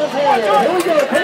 어떠세요?